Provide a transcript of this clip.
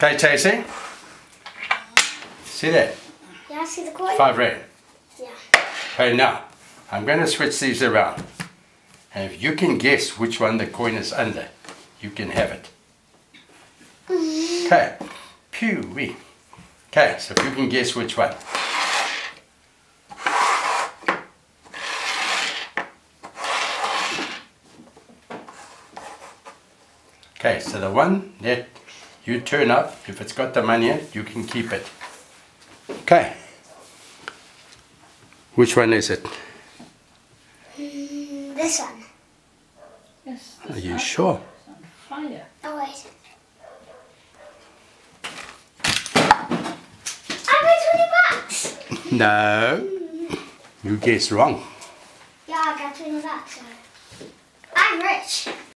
Okay, Tasty. See that? Yeah, I see the coin. Five red. Yeah. Okay, now, I'm going to switch these around. And if you can guess which one the coin is under, you can have it. Mm-hmm. Okay. Pew wee. Okay, so if you can guess which one. Okay, so the one that you turn up, if it's got the money in it, you can keep it. Okay. Which one is it? Mm, this one. Yes. Are you sure? On fire. Oh wait. I got 20! No. You guessed wrong. Yeah, I got 20 bucks. I'm rich.